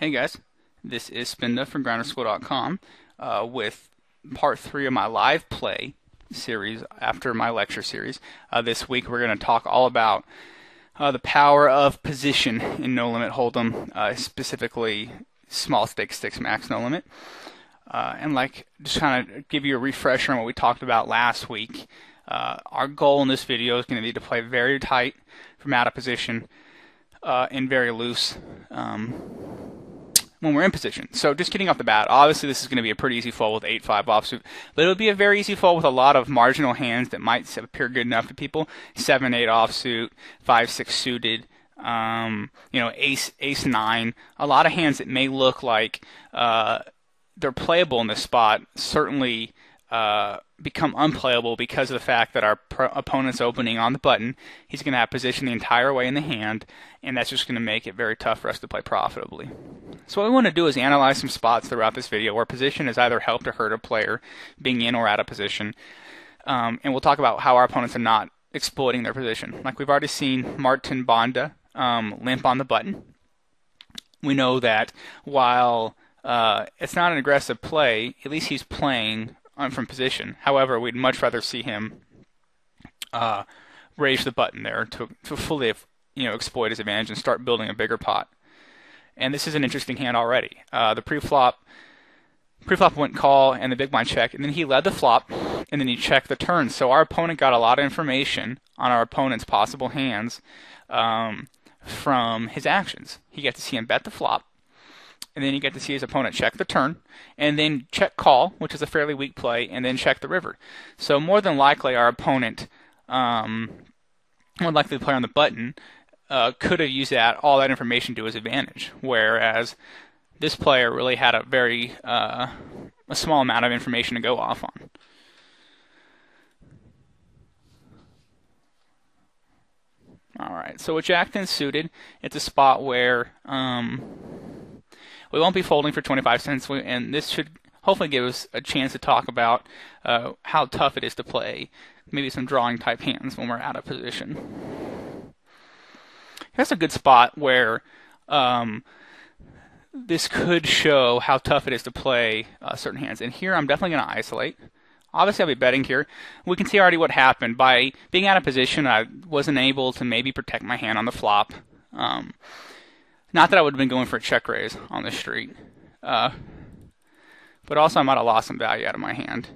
Hey guys, this is Spenda from GrinderSchool.com uh, with part three of my live play series after my lecture series. Uh, this week we're going to talk all about uh, the power of position in No Limit Hold'em, uh, specifically small stake six max No Limit. Uh, and like just kind of give you a refresher on what we talked about last week. Uh, our goal in this video is going to be to play very tight from out of position and very loose. Um, when we're in position. So just getting off the bat, obviously this is going to be a pretty easy fold with 8-5 offsuit, but it'll be a very easy fold with a lot of marginal hands that might appear good enough to people. 7-8 offsuit, 5-6 suited, um, you know, ace ace 9, a lot of hands that may look like uh, they're playable in this spot. Certainly uh, become unplayable because of the fact that our pro- opponent's opening on the button. He's going to have position the entire way in the hand, and that's just going to make it very tough for us to play profitably. So what we want to do is analyze some spots throughout this video where position has either helped or hurt a player being in or out of position. Um, and we'll talk about how our opponents are not exploiting their position. Like we've already seen Martin Bonda um, limp on the button. We know that while uh, it's not an aggressive play, at least he's playing from position. However, we'd much rather see him uh, raise the button there to, to fully you know exploit his advantage and start building a bigger pot. And this is an interesting hand already. Uh, the pre-flop pre-flop went call and the big blind check, and then he led the flop, and then he checked the turn. So our opponent got a lot of information on our opponent's possible hands um, from his actions. He got to see him bet the flop, and then you get to see his opponent check the turn, and then check call, which is a fairly weak play, and then check the river. So more than likely, our opponent, um, more likely the player on the button, uh, could have used that all that information to his advantage, whereas this player really had a very uh, a small amount of information to go off on. All right, so with Jack 10 suited, it's a spot where um, we won't be folding for 25 cents, and this should hopefully give us a chance to talk about uh, how tough it is to play maybe some drawing type hands when we're out of position. Here's a good spot where um, this could show how tough it is to play uh, certain hands. And here I'm definitely going to isolate. Obviously, I'll be betting here. We can see already what happened. By being out of position, I wasn't able to maybe protect my hand on the flop. Um, not that I would have been going for a check raise on the street, uh, but also I might have lost some value out of my hand.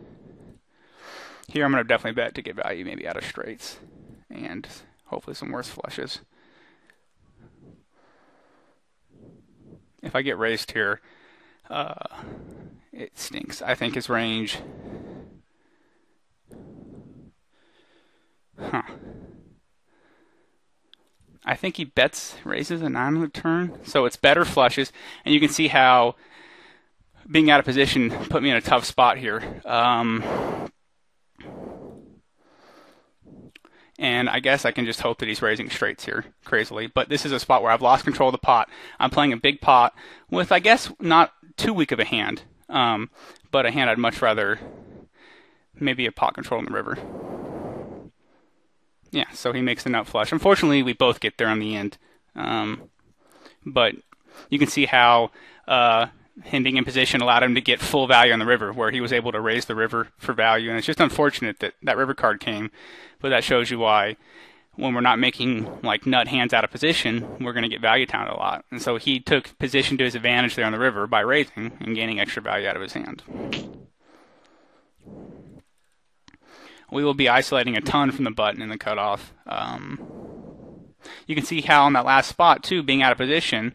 Here I'm going to definitely bet to get value maybe out of straights and hopefully some worse flushes. If I get raised here, uh, it stinks. I think his range. Huh. I think he bets raises a nine on the turn, so it's better flushes, and you can see how being out of position put me in a tough spot here. Um, and I guess I can just hope that he's raising straights here, crazily. But this is a spot where I've lost control of the pot. I'm playing a big pot with, I guess, not too weak of a hand, um, but a hand I'd much rather maybe a pot control in the river. Yeah, so he makes the nut flush. Unfortunately, we both get there on the end. Um, but you can see how uh, him being in position allowed him to get full value on the river, where he was able to raise the river for value. And it's just unfortunate that that river card came, but that shows you why when we're not making like nut hands out of position, we're going to get value down a lot. And so he took position to his advantage there on the river by raising and gaining extra value out of his hand we will be isolating a ton from the button in the cutoff. Um, you can see how on that last spot too, being out of position,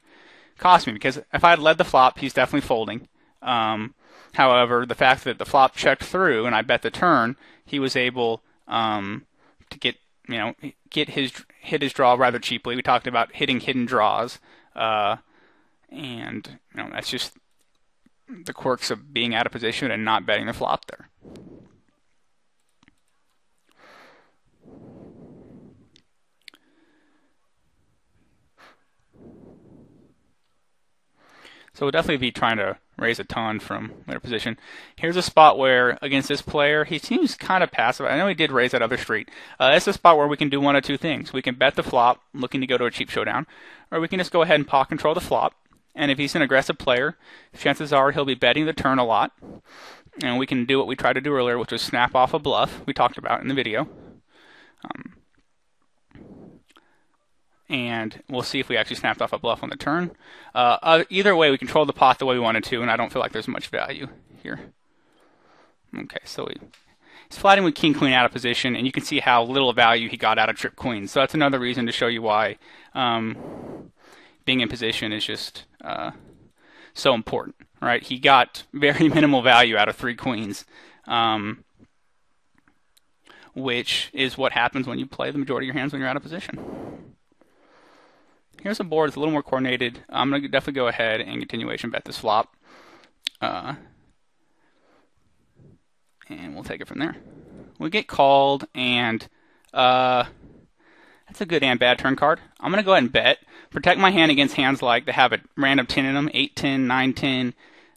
cost me because if I had led the flop, he's definitely folding. Um, however, the fact that the flop checked through and I bet the turn, he was able um, to get you know get his hit his draw rather cheaply. We talked about hitting hidden draws, uh, and you know that's just the quirks of being out of position and not betting the flop there. So we'll definitely be trying to raise a ton from their position. Here's a spot where, against this player, he seems kind of passive. I know he did raise that other street. Uh, that's a spot where we can do one of two things. We can bet the flop, looking to go to a cheap showdown, or we can just go ahead and pot control the flop, And if he's an aggressive player, chances are he'll be betting the turn a lot. And we can do what we tried to do earlier, which was snap off a bluff we talked about in the video. Um, and we'll see if we actually snapped off a bluff on the turn. Uh, either way, we controlled the pot the way we wanted to, and I don't feel like there's much value here. Okay, so we, he's flatting with king queen out of position, and you can see how little value he got out of trip queen. So that's another reason to show you why um, being in position is just uh, so important, right? He got very minimal value out of three queens. Um, which is what happens when you play the majority of your hands when you're out of position. Here's a board that's a little more coordinated. I'm going to definitely go ahead and continuation bet this flop. Uh, and we'll take it from there. We get called, and uh, that's a good and bad turn card. I'm going to go ahead and bet. Protect my hand against hands like that have a random 10 in them 8, 10, 9, 10.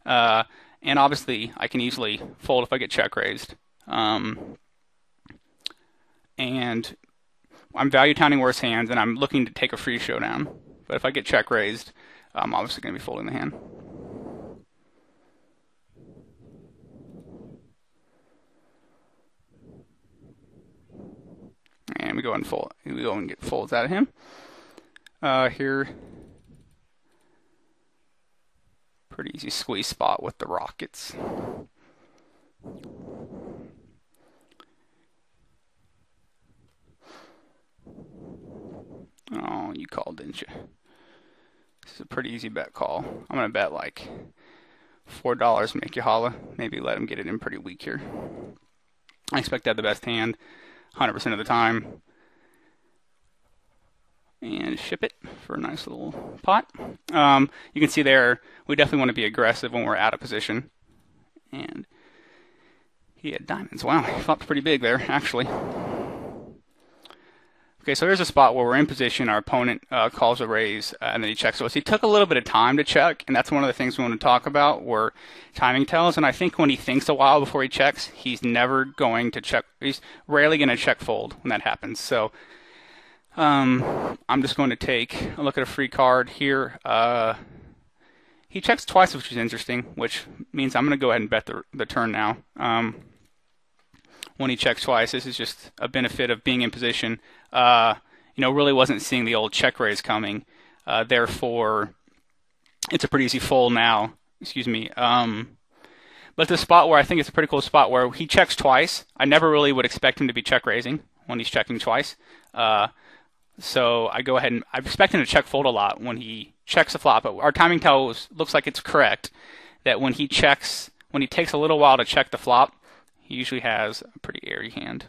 Uh, and obviously, I can easily fold if I get check raised. Um, and I'm value counting worse hands, and I'm looking to take a free showdown. But if I get check raised, I'm obviously going to be folding the hand. And we go and fold. We go and get folds out of him. Uh, here, pretty easy squeeze spot with the Rockets. Oh, you called, didn't you? This is a pretty easy bet call. I'm going to bet like $4 make you holla. Maybe let him get it in pretty weak here. I expect to have the best hand 100% of the time. And ship it for a nice little pot. Um, you can see there, we definitely want to be aggressive when we're out of position. And he had diamonds. Wow, he flopped pretty big there, actually. Okay, so here's a spot where we're in position. Our opponent uh, calls a raise, uh, and then he checks us. He took a little bit of time to check, and that's one of the things we want to talk about, where timing tells. And I think when he thinks a while before he checks, he's never going to check. He's rarely going to check fold when that happens. So um, I'm just going to take a look at a free card here. Uh, he checks twice, which is interesting, which means I'm going to go ahead and bet the, the turn now. Um, when he checks twice. This is just a benefit of being in position. Uh, you know, really wasn't seeing the old check raise coming. Uh, therefore, it's a pretty easy fold now. Excuse me. Um, but the spot where I think it's a pretty cool spot where he checks twice. I never really would expect him to be check raising when he's checking twice. Uh, so I go ahead and I expect him to check fold a lot when he checks the flop. But our timing tells looks like it's correct that when he checks, when he takes a little while to check the flop, he usually has a pretty airy hand.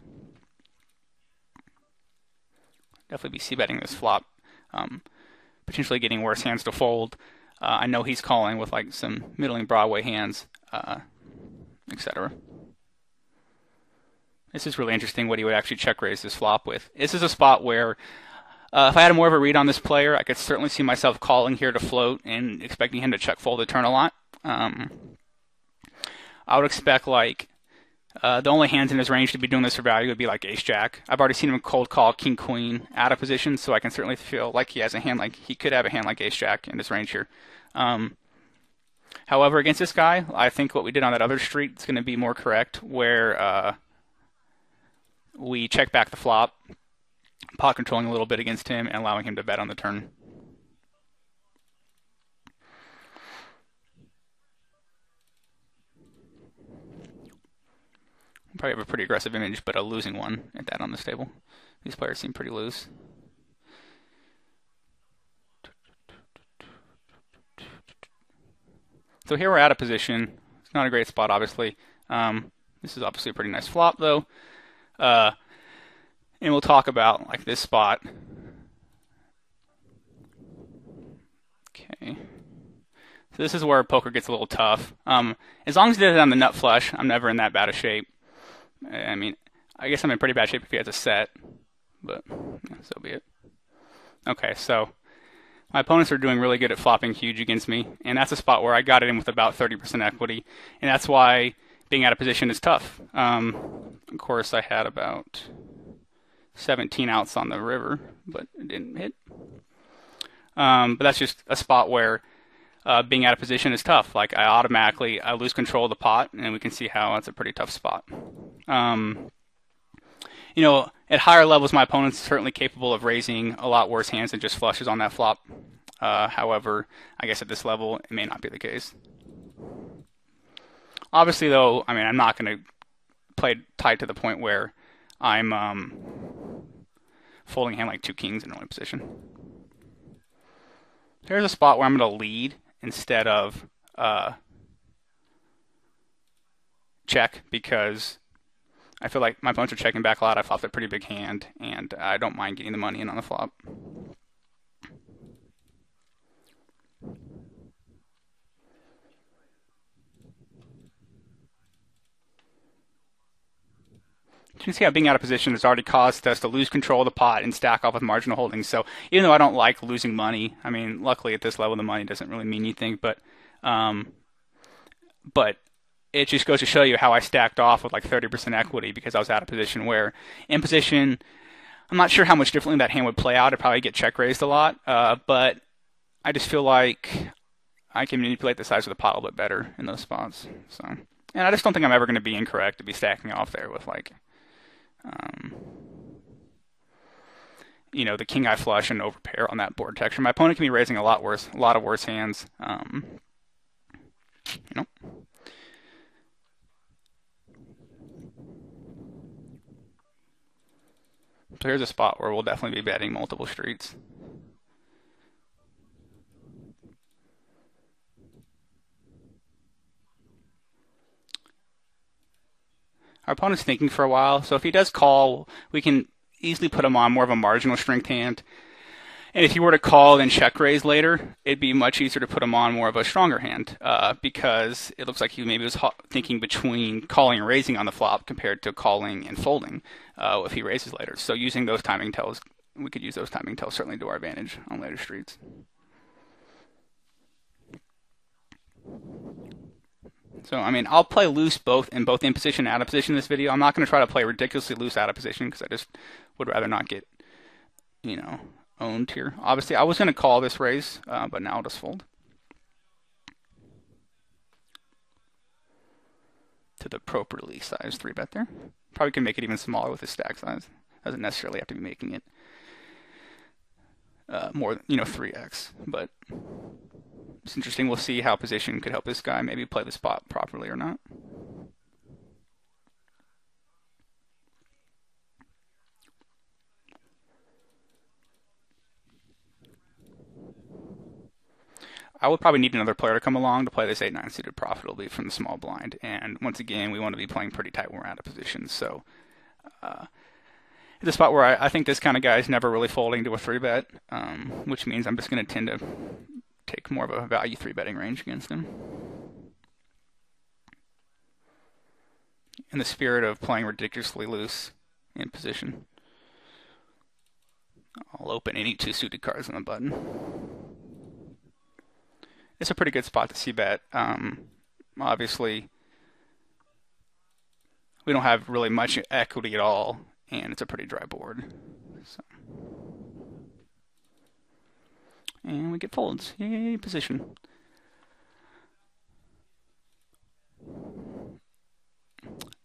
Definitely be c-betting this flop. Um, potentially getting worse hands to fold. Uh, I know he's calling with like some middling Broadway hands, uh, etc. This is really interesting what he would actually check raise this flop with. This is a spot where uh, if I had more of a read on this player, I could certainly see myself calling here to float and expecting him to check fold the turn a lot. Um, I would expect like uh, the only hands in his range to be doing this for value would be like Ace Jack. I've already seen him cold call King Queen out of position, so I can certainly feel like he has a hand like he could have a hand like Ace Jack in this range here. Um, however, against this guy, I think what we did on that other street is going to be more correct, where uh, we check back the flop, pot controlling a little bit against him, and allowing him to bet on the turn. Probably have a pretty aggressive image, but a losing one at that on this table. These players seem pretty loose. So here we're out of position. It's not a great spot, obviously. Um, this is obviously a pretty nice flop, though. Uh, and we'll talk about like this spot. Okay. So this is where poker gets a little tough. Um, as long as he does it on the nut flush, I'm never in that bad a shape. I mean, I guess I'm in pretty bad shape if he has a set, but yeah, so be it. Okay, so my opponents are doing really good at flopping huge against me, and that's a spot where I got it in with about 30% equity, and that's why being out of position is tough. Um, of course, I had about 17 outs on the river, but it didn't hit. Um, but that's just a spot where uh, being out of position is tough. Like I automatically I lose control of the pot, and we can see how that's a pretty tough spot. Um, you know, at higher levels, my opponent's certainly capable of raising a lot worse hands than just flushes on that flop. Uh, however, I guess at this level, it may not be the case. Obviously, though, I mean, I'm not going to play tight to the point where I'm um, folding hand like two kings in early position. Here's a spot where I'm going to lead instead of uh, check because I feel like my opponents are checking back a lot. I flopped a pretty big hand, and I don't mind getting the money in on the flop. You can see how being out of position has already caused us to lose control of the pot and stack off with marginal holdings. So even though I don't like losing money, I mean, luckily at this level the money doesn't really mean anything. But um, but it just goes to show you how I stacked off with like 30% equity because I was out of position. Where in position, I'm not sure how much differently that hand would play out. I'd probably get check raised a lot, uh, but I just feel like I can manipulate the size of the pot a little bit better in those spots. So, and I just don't think I'm ever going to be incorrect to be stacking off there with like, um, you know, the king eye flush and overpair on that board texture. My opponent can be raising a lot worse, a lot of worse hands. Um, you know. So here's a spot where we'll definitely be betting multiple streets. Our opponent's thinking for a while, so if he does call, we can easily put him on more of a marginal strength hand and if you were to call and check raise later, it'd be much easier to put him on more of a stronger hand uh, because it looks like he maybe was thinking between calling and raising on the flop compared to calling and folding uh, if he raises later. So using those timing tells, we could use those timing tells certainly to our advantage on later streets. So, I mean, I'll play loose both in both in position and out of position in this video. I'm not going to try to play ridiculously loose out of position because I just would rather not get, you know, owned here. Obviously, I was going to call this raise, uh, but now I'll just fold. To the appropriately sized 3 bet there. Probably can make it even smaller with the stack size. Doesn't necessarily have to be making it uh, more, you know, 3x. But it's interesting. We'll see how position could help this guy maybe play the spot properly or not. I would probably need another player to come along to play this 8-9 suited profitably from the small blind. And once again, we want to be playing pretty tight when we're out of position. So uh, a spot where I, I, think this kind of guy is never really folding to a 3-bet, um, which means I'm just going to tend to take more of a value 3-betting range against him. In the spirit of playing ridiculously loose in position. I'll open any two suited cards on the button it's a pretty good spot to c bet. Um, obviously, we don't have really much equity at all, and it's a pretty dry board. So. And we get folds. Yay, position.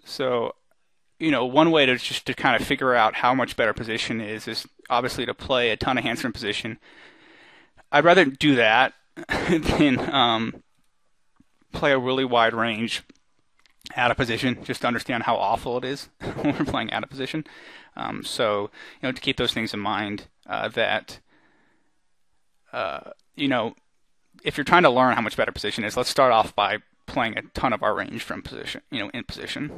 So, you know, one way to just to kind of figure out how much better position is is obviously to play a ton of hands from position. I'd rather do that then um, play a really wide range out of position, just to understand how awful it is when we're playing out of position. Um, so, you know, to keep those things in mind, uh, that, uh, you know, if you're trying to learn how much better position is, let's start off by playing a ton of our range from position, you know, in position.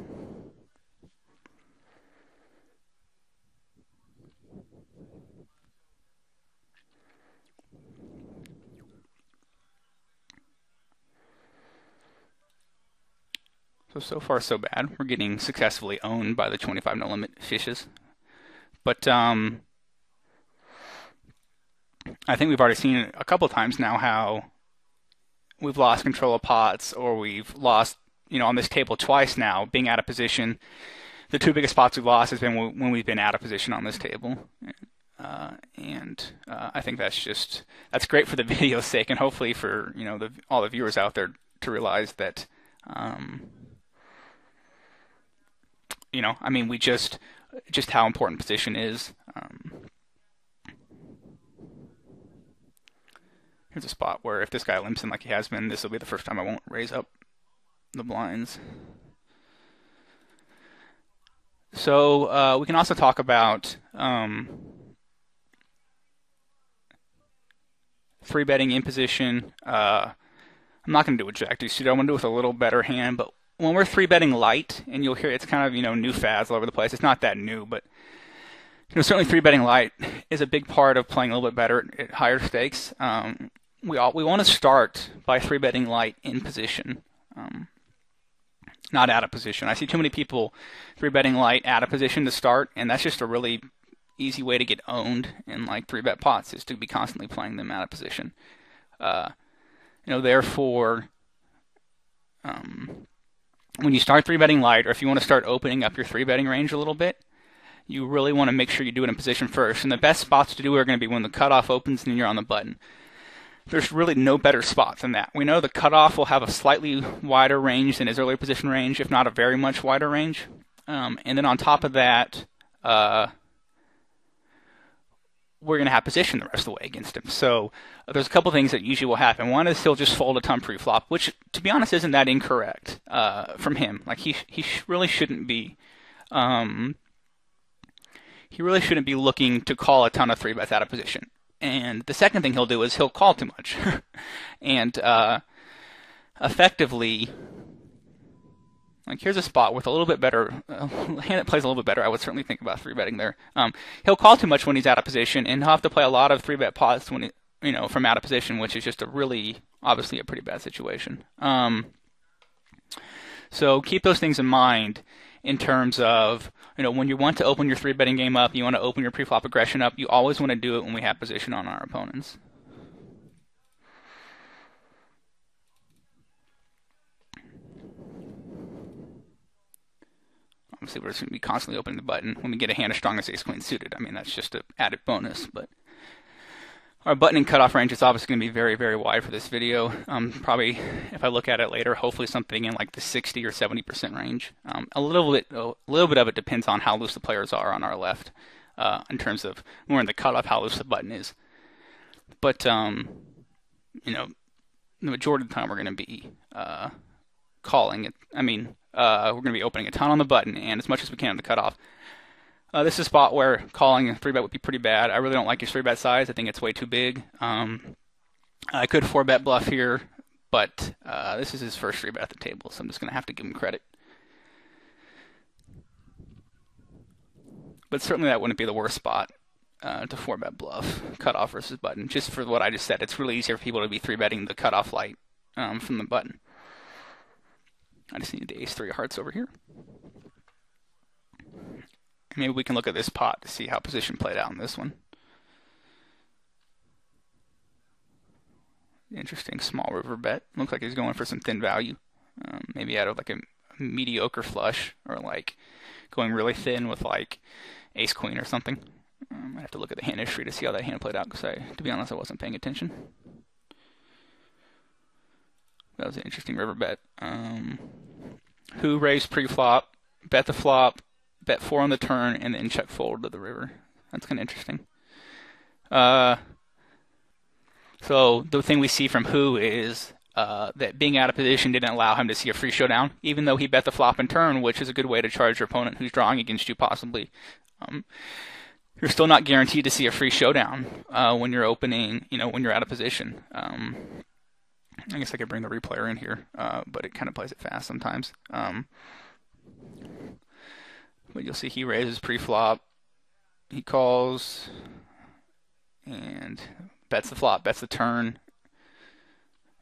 So, far so bad. We're getting successfully owned by the 25 no limit fishes. But um, I think we've already seen a couple times now how we've lost control of pots or we've lost, you know, on this table twice now, being out of position. The two biggest spots we've lost has been when we've been out of position on this table. Uh, and uh, I think that's just that's great for the video's sake, and hopefully for you know the, all the viewers out there to realize that um, you know I mean we just just how important position is. Um, here's a spot where if this guy limps in like he has been, this will be the first time I won't raise up the blinds. So uh, we can also talk about um, three betting in position. Uh, I'm not going to do a jack deuce suit. I'm going to do it with a little better hand. But when we're three betting light, and you'll hear it's kind of you know new fads all over the place. It's not that new, but you know certainly three betting light is a big part of playing a little bit better at, higher stakes. Um, we all, we want to start by three betting light in position. Um, not out of position. I see too many people three betting light out of position to start, and that's just a really easy way to get owned in like three bet pots is to be constantly playing them out of position. Uh, you know, therefore, um, when you start three betting light, or if you want to start opening up your three betting range a little bit, you really want to make sure you do it in position first. And the best spots to do are going to be when the cutoff opens and you're on the button there's really no better spot than that. We know the cutoff will have a slightly wider range than his earlier position range, if not a very much wider range. Um, and then on top of that, uh, we're going to have position the rest of the way against him. So uh, there's a couple things that usually will happen. One is he'll just fold a ton pre-flop, which, to be honest, isn't that incorrect uh, from him. Like he he really shouldn't be. Um, he really shouldn't be looking to call a ton of three bets out of position. And the second thing he'll do is he'll call too much. and uh, effectively, like here's a spot with a little bit better uh, hand that plays a little bit better. I would certainly think about three betting there. Um, he'll call too much when he's out of position, and he'll have to play a lot of three bet pots when he, you know from out of position, which is just a really obviously a pretty bad situation. Um, so keep those things in mind in terms of you know when you want to open your three betting game up, you want to open your pre-flop aggression up. You always want to do it when we have position on our opponents. Obviously, we're just going to be constantly opening the button when we get a hand as strong as ace queen suited. I mean, that's just an added bonus, but our buttoning cutoff range is obviously going to be very, very wide for this video. Um, probably, if I look at it later, hopefully something in like the 60 or 70% range. Um, a little bit, a little bit of it depends on how loose the players are on our left, uh, in terms of more in the cutoff how loose the button is. But um, you know, the majority of the time we're going to be uh, calling it. I mean, uh, we're going to be opening a ton on the button and as much as we can on the cutoff. Uh, this is a spot where calling a three bet would be pretty bad. I really don't like your three bet size. I think it's way too big. Um, I could four bet bluff here, but uh, this is his first three bet at the table, so I'm just going to have to give him credit. But certainly that wouldn't be the worst spot uh, to four bet bluff, cutoff versus button. Just for what I just said, it's really easier for people to be three betting the cutoff light um, from the button. I just need the ace three hearts over here. Maybe we can look at this pot to see how position played out in this one. Interesting small river bet. Looks like he's going for some thin value. Um, maybe out of like a mediocre flush or like going really thin with like ace queen or something. Um, I have to look at the hand history to see how that hand played out because I, to be honest, I wasn't paying attention. That was an interesting river bet. Um, who raised pre-flop, bet the flop, bet four on the turn, and then check forward to the river. That's kind of interesting. Uh, so the thing we see from Who is uh, that being out of position didn't allow him to see a free showdown, even though he bet the flop and turn, which is a good way to charge your opponent who's drawing against you, possibly. Um, you're still not guaranteed to see a free showdown uh, when you're opening, you know, when you're out of position. Um, I guess I could bring the replayer in here, uh, but it kind of plays it fast sometimes. Um, but you'll see he raises pre-flop. He calls and bets the flop, bets the turn,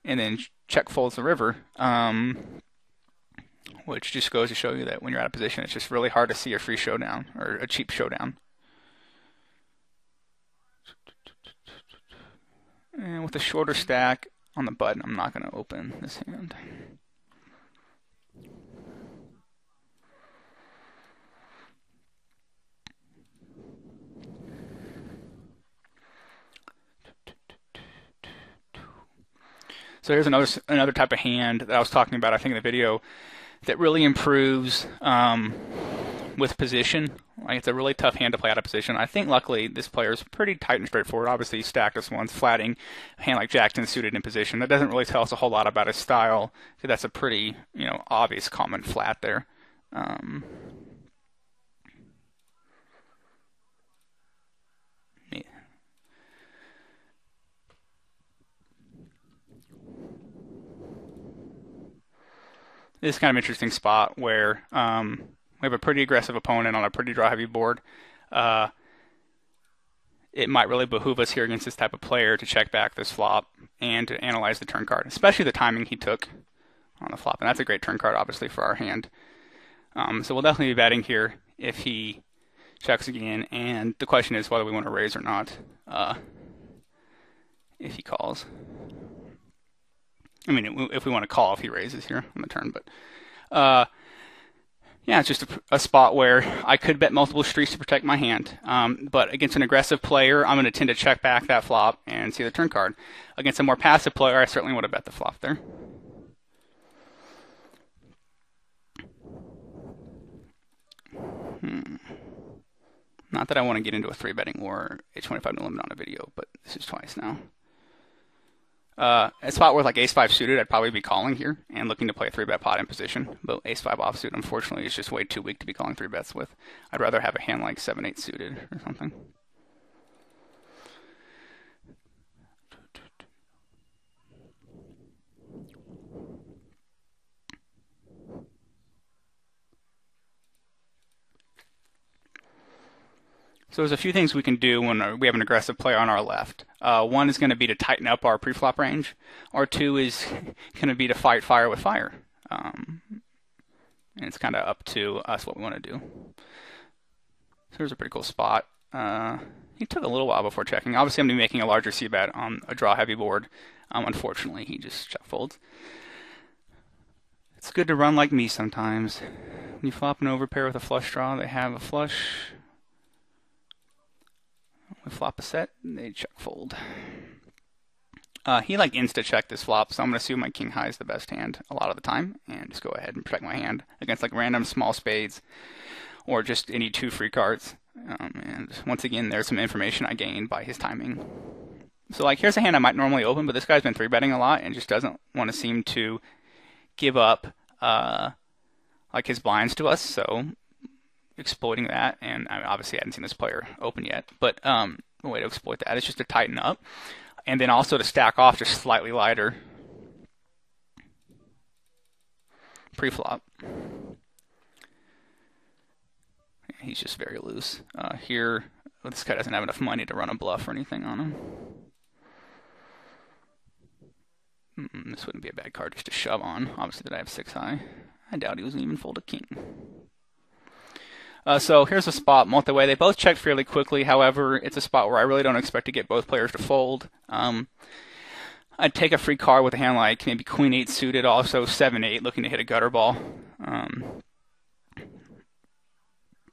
and then check folds the river. Um, which just goes to show you that when you're out of position, it's just really hard to see a free showdown or a cheap showdown. And with a shorter stack on the button. I'm not going to open this hand. So here's another another type of hand that I was talking about. I think in the video that really improves um, with position like it's a really tough hand to play out of position. I think luckily this player is pretty tight and straightforward. Obviously, he stacked this one's flatting a hand like Jackson suited in position. That doesn't really tell us a whole lot about his style. That's a pretty you know obvious common flat there. Um, this is kind of interesting spot where um, we have a pretty aggressive opponent on a pretty draw heavy board. Uh, it might really behoove us here against this type of player to check back this flop and to analyze the turn card, especially the timing he took on the flop. And that's a great turn card, obviously, for our hand. Um, so we'll definitely be betting here if he checks again. And the question is whether we want to raise or not uh, if he calls. I mean, if we want to call if he raises here on the turn, but uh, yeah, it's just a, a, spot where I could bet multiple streets to protect my hand. Um, but against an aggressive player, I'm going to tend to check back that flop and see the turn card. Against a more passive player, I certainly would have bet the flop there. Hmm. Not that I want to get into a three betting war, a 25 no limit on a video, but this is twice now. Uh, a spot with like ace five suited, I'd probably be calling here and looking to play a three bet pot in position. But ace five offsuit, unfortunately, is just way too weak to be calling three bets with. I'd rather have a hand like seven eight suited or something. So there's a few things we can do when we have an aggressive player on our left. Uh, one is going to be to tighten up our preflop range, or two is going to be to fight fire with fire. Um, and it's kind of up to us what we want to do. So here's a pretty cool spot. Uh, he took a little while before checking. Obviously, I'm going to be making a larger c bet on a draw heavy board. Um, unfortunately, he just check folds. It's good to run like me sometimes. When you flop an overpair with a flush draw, they have a flush flop a set, they check fold. Uh, he like insta check this flop, so I'm gonna assume my king high is the best hand a lot of the time, and just go ahead and protect my hand against like random small spades, or just any two free cards. Um, and once again, there's some information I gained by his timing. So like here's a hand I might normally open, but this guy's been three betting a lot and just doesn't want to seem to give up uh, like his blinds to us. So exploiting that, and I mean, obviously I hadn't seen this player open yet, but um, a way to exploit that is just to tighten up, and then also to stack off just slightly lighter pre-flop. He's just very loose. Uh, here, this guy doesn't have enough money to run a bluff or anything on him. This wouldn't be a bad card just to shove on. Obviously, that I have six high. I doubt he was even fold a king. Uh, so here's a spot multi-way. They both check fairly quickly. However, it's a spot where I really don't expect to get both players to fold. Um, I'd take a free card with a hand like maybe Queen Eight suited, also Seven Eight, looking to hit a gutter ball. Um,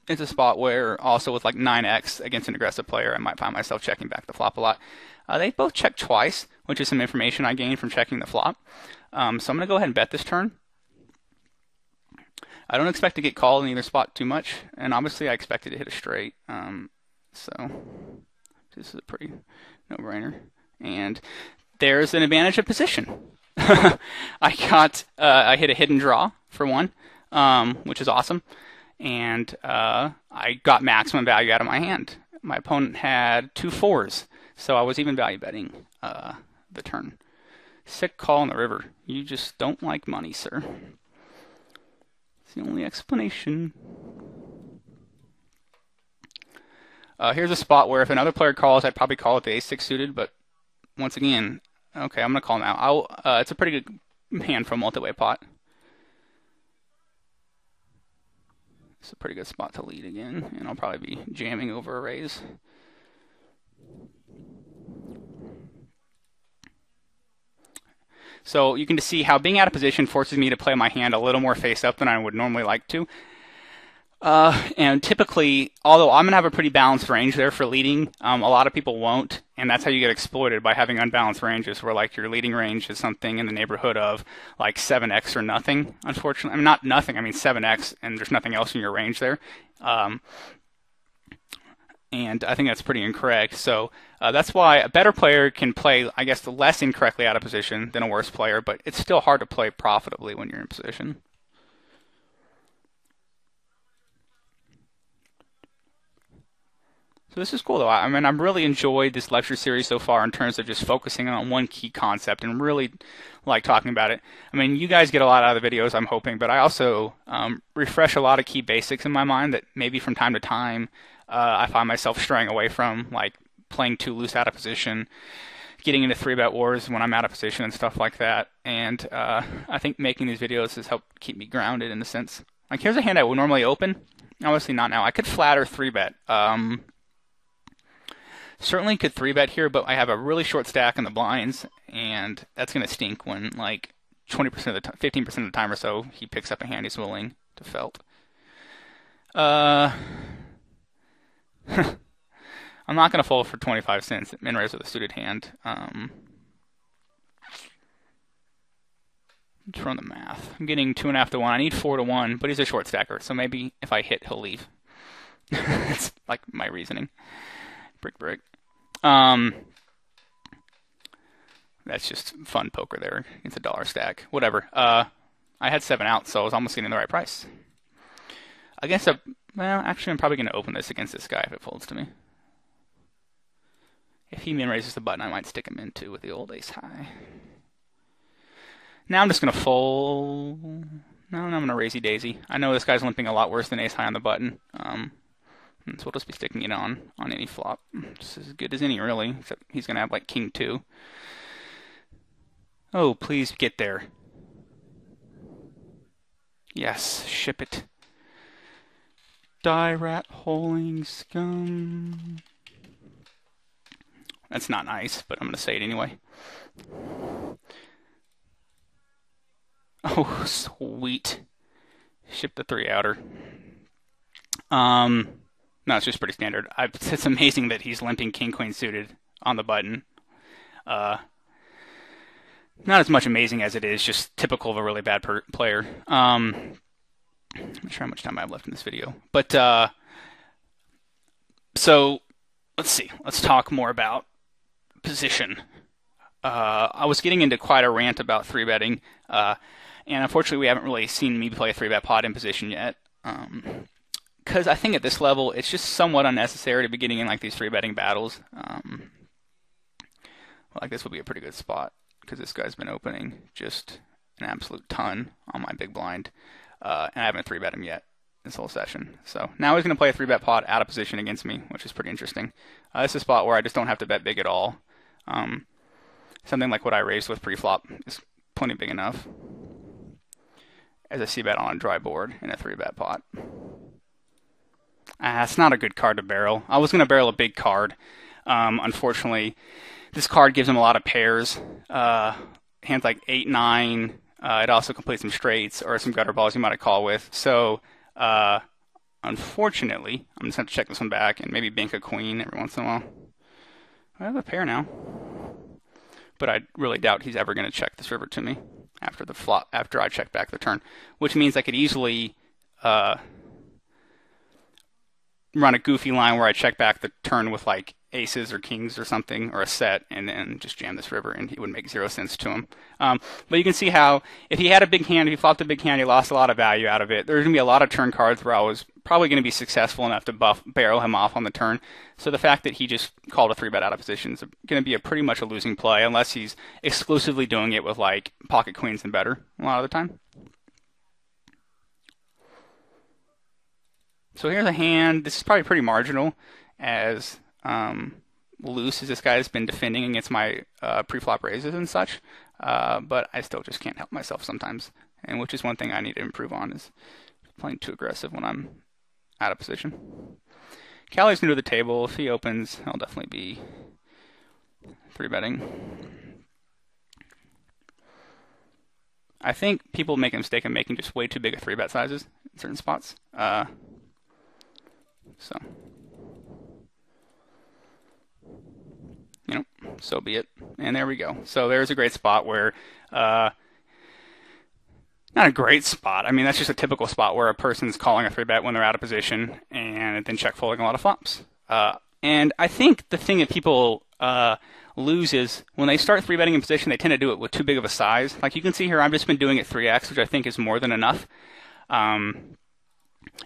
it's a spot where also with like 9x against an aggressive player, I might find myself checking back the flop a lot. Uh, they both check twice, which is some information I gained from checking the flop. Um, so I'm going to go ahead and bet this turn. I don't expect to get called in either spot too much, and obviously I expected to hit a straight. Um, so this is a pretty no-brainer. And there's an advantage of position. I got uh, I hit a hidden draw for one, um, which is awesome, and uh, I got maximum value out of my hand. My opponent had two fours, so I was even value betting uh, the turn. Sick call in the river. You just don't like money, sir the only explanation. Uh, here's a spot where if another player calls, I'd probably call it the ace six suited, but once again, okay, I'm gonna call now. I'll, uh, it's a pretty good hand for a multi-way pot. It's a pretty good spot to lead again, and I'll probably be jamming over a raise. So you can just see how being out of position forces me to play my hand a little more face up than I would normally like to. Uh, and typically, although I'm gonna have a pretty balanced range there for leading, um, a lot of people won't, and that's how you get exploited by having unbalanced ranges, where like your leading range is something in the neighborhood of like 7x or nothing. Unfortunately, I mean not nothing, I mean 7x, and there's nothing else in your range there. Um, and I think that's pretty incorrect. So uh, that's why a better player can play, I guess, less incorrectly out of position than a worse player, but it's still hard to play profitably when you're in position. So this is cool though. I mean, I've really enjoyed this lecture series so far in terms of just focusing on one key concept and really like talking about it. I mean, you guys get a lot out of the videos, I'm hoping, but I also um, refresh a lot of key basics in my mind that maybe from time to time uh, I find myself straying away from, like playing too loose out of position, getting into three bet wars when I'm out of position and stuff like that. And uh, I think making these videos has helped keep me grounded in a sense. Like here's a hand I would normally open. Obviously not now. I could flat or three bet. Um, Certainly could three bet here, but I have a really short stack in the blinds, and that's going to stink when like 20% of the time, 15% of the time or so, he picks up a hand he's willing to felt. Uh, I'm not going to fold for 25 cents at min raise with a suited hand. Um, let's run the math. I'm getting two and a half to one. I need four to one, but he's a short stacker, so maybe if I hit, he'll leave. That's like my reasoning brick brick. Um, that's just fun poker there. It's a dollar stack. Whatever. Uh, I had seven out, so I was almost getting the right price. Against a well, actually, I'm probably going to open this against this guy if it folds to me. If he min raises the button, I might stick him in too with the old ace high. Now I'm just going to fold. No, I'm going to raisey daisy. I know this guy's limping a lot worse than ace high on the button. Um, so we'll just be sticking it on on any flop. Just as good as any, really. Except he's going to have like king two. Oh, please get there. Yes, ship it. Die rat holing scum. That's not nice, but I'm going to say it anyway. Oh, sweet. Ship the three outer. Um, no, it's just pretty standard. I, it's amazing that he's limping king queen suited on the button. Uh, not as much amazing as it is just typical of a really bad per- player. Um, I'm not sure how much time I have left in this video, but uh, so let's see. Let's talk more about position. Uh, I was getting into quite a rant about three betting, uh, and unfortunately, we haven't really seen me play a three bet pot in position yet. Um, because I think at this level it's just somewhat unnecessary to be getting in like these three betting battles. Um, like this would be a pretty good spot because this guy's been opening just an absolute ton on my big blind, uh, and I haven't three bet him yet this whole session. So now he's going to play a three bet pot out of position against me, which is pretty interesting. Uh, this is a spot where I just don't have to bet big at all. Um, something like what I raised with pre-flop is plenty big enough as a c bet on a dry board in a three bet pot. Ah, it's not a good card to barrel. I was going to barrel a big card. Um, unfortunately, this card gives him a lot of pairs. Uh, hands like 8 9. Uh, it also completes some straights or some gutter balls you might call with. So, uh, unfortunately, I'm just going to check this one back and maybe bank a queen every once in a while. I have a pair now. But I really doubt he's ever going to check this river to me after the flop after I check back the turn, which means I could easily uh, run a goofy line where I check back the turn with like aces or kings or something or a set and then just jam this river and it would make zero sense to him. Um, but you can see how if he had a big hand, if he flopped a big hand, he lost a lot of value out of it. There's going to be a lot of turn cards where I was probably going to be successful enough to buff barrel him off on the turn. So the fact that he just called a three bet out of position is going to be a pretty much a losing play unless he's exclusively doing it with like pocket queens and better a lot of the time. So here's a hand. This is probably pretty marginal, as um, loose as this guy has been defending against my uh, pre-flop raises and such. Uh, but I still just can't help myself sometimes, and which is one thing I need to improve on is playing too aggressive when I'm out of position. Callie's new to the table. If he opens, I'll definitely be three betting. I think people make a mistake of making just way too big of three bet sizes in certain spots. Uh, So, you know, so be it. And there we go. So there's a great spot where, uh, not a great spot. I mean, that's just a typical spot where a person's calling a three bet when they're out of position and then check folding a lot of flops. Uh, and I think the thing that people uh, lose is when they start three betting in position, they tend to do it with too big of a size. Like you can see here, I've just been doing it 3x, which I think is more than enough. Um,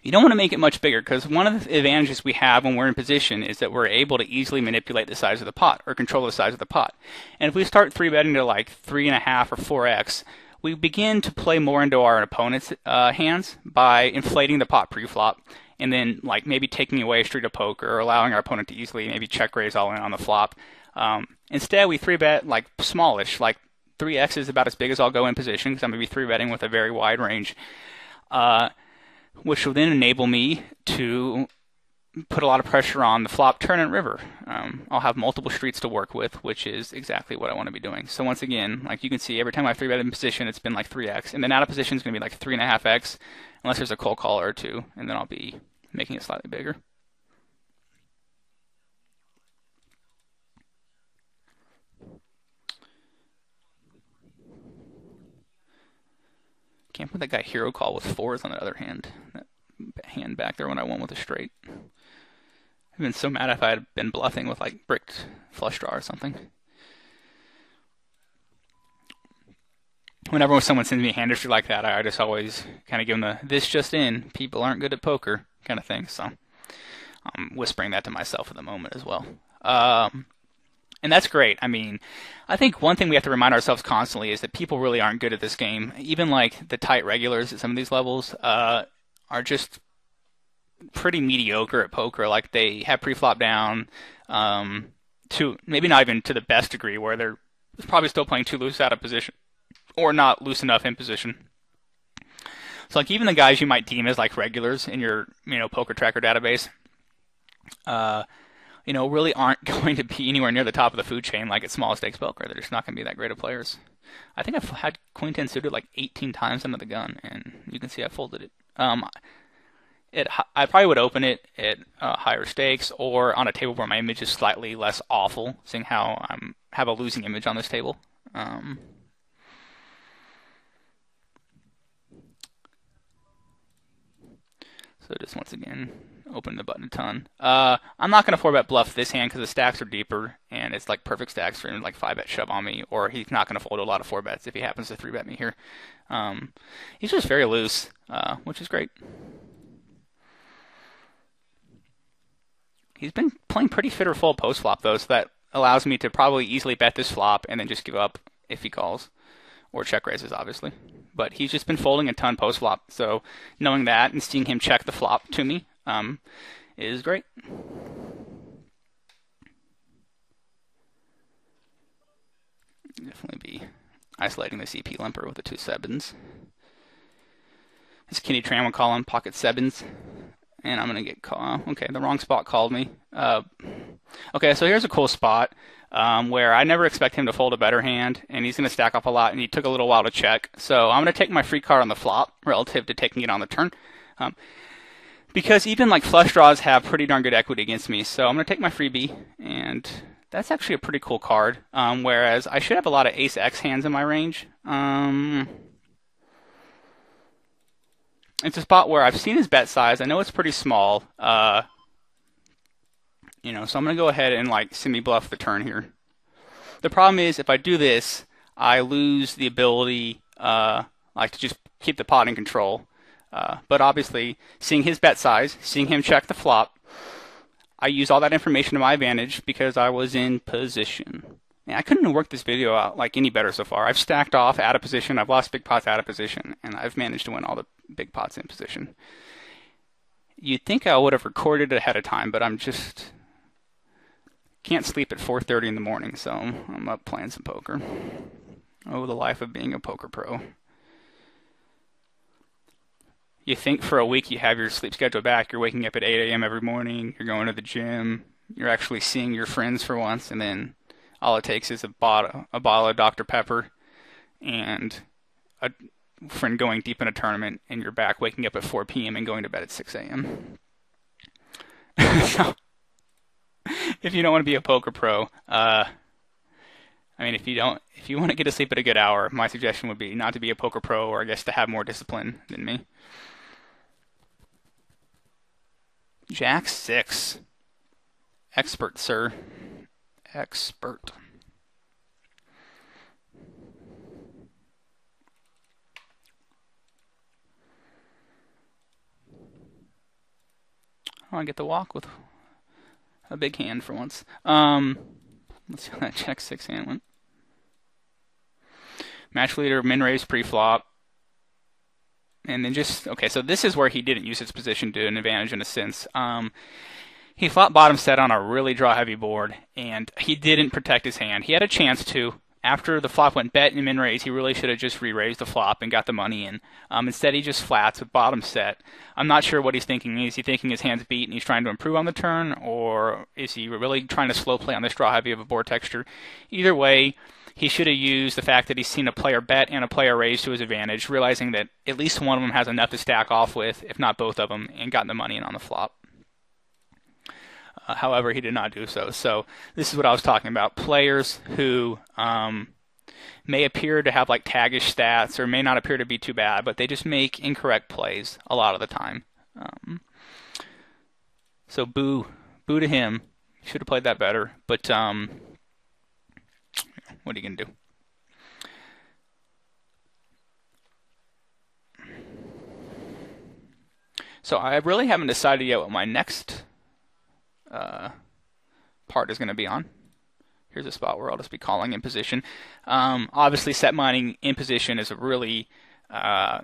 you don't want to make it much bigger because one of the advantages we have when we're in position is that we're able to easily manipulate the size of the pot or control the size of the pot. And if we start three betting to like three and a half or four x, we begin to play more into our opponent's uh, hands by inflating the pot pre-flop and then like maybe taking away a street of poker or allowing our opponent to easily maybe check raise all in on the flop. Um, instead, we three bet like smallish, like 3x is about as big as I'll go in position because I'm going to be three betting with a very wide range. Uh, which will then enable me to put a lot of pressure on the flop turn and river. Um, I'll have multiple streets to work with, which is exactly what I want to be doing. So once again, like you can see, every time I've three bet in position, it's been like 3x, and then out of position is going to be like 3.5x, unless there's a cold caller or two, and then I'll be making it slightly bigger. Can't put that guy hero call with fours on the other hand. That hand back there when I won with a straight. I've been so mad if I had been bluffing with like bricked flush draw or something. Whenever someone sends me a hand history like that, I just always kind of give them the "this just in, people aren't good at poker" kind of thing. So I'm whispering that to myself at the moment as well. Um, and that's great. I mean, I think one thing we have to remind ourselves constantly is that people really aren't good at this game. Even like the tight regulars at some of these levels uh, are just pretty mediocre at poker. Like they have pre-flop down um, to maybe not even to the best degree, where they're probably still playing too loose out of position or not loose enough in position. So like even the guys you might deem as like regulars in your you know poker tracker database. Uh, you know, really aren't going to be anywhere near the top of the food chain like at small stakes poker. They're just not going to be that great of players. I think I've had queen ten suited like 18 times under the gun, and you can see I folded it. Um, it I probably would open it at uh, higher stakes or on a table where my image is slightly less awful, seeing how I'm have a losing image on this table. Um, so just once again, open the button a ton. Uh, I'm not going to four bet bluff this hand because the stacks are deeper and it's like perfect stacks for him, like five bet shove on me, or he's not going to fold a lot of four bets if he happens to three bet me here. Um, he's just very loose, uh, which is great. He's been playing pretty fit or full post flop though, so that allows me to probably easily bet this flop and then just give up if he calls, or check raises obviously. But he's just been folding a ton post flop, so knowing that and seeing him check the flop to me um, is great. Definitely be isolating the CP limper with the two sevens. This Kenny Tran will call him pocket sevens. And I'm going to get called. Okay, the wrong spot called me. Uh, okay, so here's a cool spot um, where I never expect him to fold a better hand, and he's going to stack up a lot, and he took a little while to check. So I'm going to take my free card on the flop relative to taking it on the turn. Um, because even like flush draws have pretty darn good equity against me. So I'm going to take my freebie, and that's actually a pretty cool card. Um, whereas I should have a lot of ace X hands in my range. Um, it's a spot where I've seen his bet size. I know it's pretty small. Uh, you know, so I'm going to go ahead and like semi bluff the turn here. The problem is if I do this, I lose the ability uh, like to just keep the pot in control. Uh, but obviously, seeing his bet size, seeing him check the flop, I use all that information to my advantage because I was in position. I couldn't have worked this video out like any better so far. I've stacked off out of position, I've lost big pots out of position, and I've managed to win all the big pots in position. You'd think I would have recorded ahead of time, but I'm just can't sleep at 4:30 in the morning, so I'm up playing some poker. Oh, the life of being a poker pro you think for a week you have your sleep schedule back. You're waking up at 8 a.m. every morning. You're going to the gym. You're actually seeing your friends for once, and then all it takes is a bottle, a bottle of Dr. Pepper, and a friend going deep in a tournament, and you're back waking up at 4 p.m. and going to bed at 6 a.m. so, if you don't want to be a poker pro, uh, I mean, if you don't, if you want to get to sleep at a good hour, my suggestion would be not to be a poker pro, or I guess to have more discipline than me. Jack six, expert, sir, expert. I get to walk with a big hand for once. Um, let's see how that check six hand went. Match leader, min raise pre-flop. And then just, okay, so this is where he didn't use his position to an advantage in a sense. Um, he flopped bottom set on a really draw heavy board, and he didn't protect his hand. He had a chance to, after the flop went bet and min raise, he really should have just re-raised the flop and got the money in. Um, instead, he just flats with bottom set. I'm not sure what he's thinking. Is he thinking his hand's beat and he's trying to improve on the turn, or is he really trying to slow play on this draw heavy of a board texture? Either way, he should have used the fact that he's seen a player bet and a player raise to his advantage, realizing that at least one of them has enough to stack off with, if not both of them, and gotten the money in on the flop. Uh, however, he did not do so. So this is what I was talking about: players who um, may appear to have like taggish stats or may not appear to be too bad, but they just make incorrect plays a lot of the time. Um, so boo, boo to him. Should have played that better. But um, what are you gonna do? So I really haven't decided yet what my next uh, part is going to be on. Here's a spot where I'll just be calling in position. Um, obviously, set mining in position is a really uh,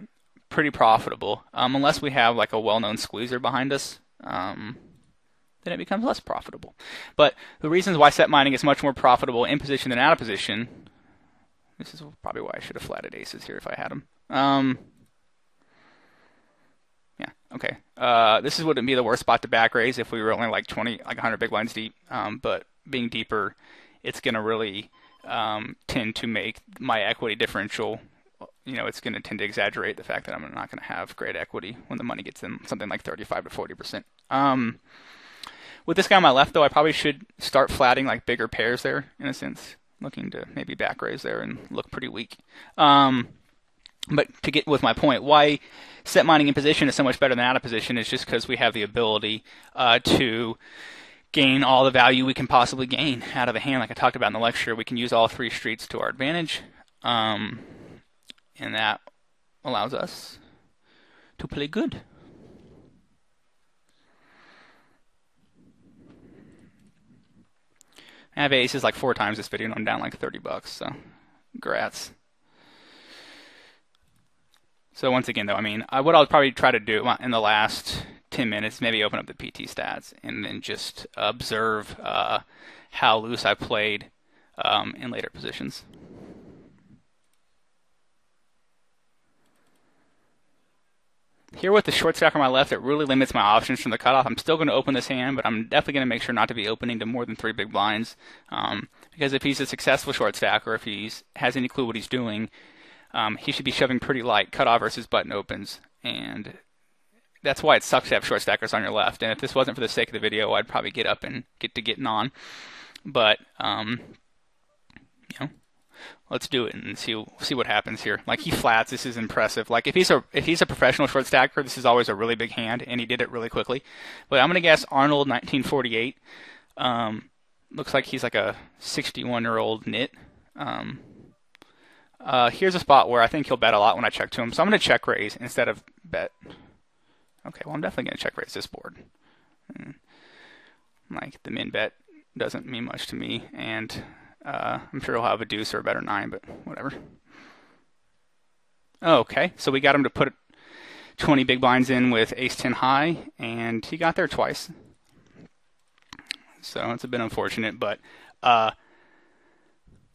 pretty profitable, um, unless we have like a well-known squeezer behind us. Um, then it becomes less profitable. But the reasons why set mining is much more profitable in position than out of position. This is probably why I should have flatted aces here if I had them. Um, yeah. Okay. Uh, this is wouldn't be the worst spot to back raise if we were only like 20, like 100 big blinds deep. Um, but being deeper, it's going to really um, tend to make my equity differential. You know, it's going to tend to exaggerate the fact that I'm not going to have great equity when the money gets in something like 35 to 40 percent. Um, with this guy on my left, though, I probably should start flatting like bigger pairs there in a sense, looking to maybe back raise there and look pretty weak. Um, but to get with my point, why set mining in position is so much better than out of position is just because we have the ability uh, to gain all the value we can possibly gain out of a hand. Like I talked about in the lecture, we can use all three streets to our advantage, um, and that allows us to play good. I have aces like four times this video, and I'm down like 30 bucks. So, grats. So once again, though, I mean, I, what I'll probably try to do in the last 10 minutes, maybe open up the PT stats and then just observe uh, how loose I played um, in later positions. Here with the short stack on my left, it really limits my options from the cutoff. I'm still going to open this hand, but I'm definitely going to make sure not to be opening to more than three big blinds. Um, because if he's a successful short stack or if he has any clue what he's doing, um, he should be shoving pretty light cutoff versus button opens, and that's why it sucks to have short stackers on your left. And if this wasn't for the sake of the video, I'd probably get up and get to getting on. But um, you know, let's do it and see see what happens here. Like he flats, this is impressive. Like if he's a if he's a professional short stacker, this is always a really big hand, and he did it really quickly. But I'm gonna guess Arnold 1948. Um, looks like he's like a 61 year old nit. Um, uh, here's a spot where I think he'll bet a lot when I check to him. So I'm to check raise instead of bet. Okay, well, I'm definitely to check raise this board. Hmm. like, the min bet doesn't mean much to me. And uh, I'm sure he'll have a deuce or a better nine, but whatever. Oh, okay, so we got him to put 20 big blinds in with ace 10 high, and he got there twice. So it's a bit unfortunate, but uh,